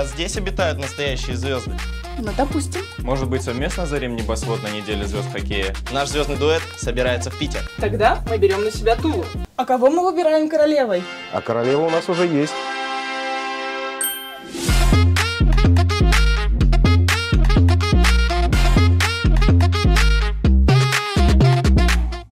А здесь обитают настоящие звезды. Ну, допустим. Может быть, совместно зарим небосвод на неделе звезд хоккея? Наш звездный дуэт собирается в Питер. Тогда мы берем на себя Тулу. А кого мы выбираем королевой? А королева у нас уже есть.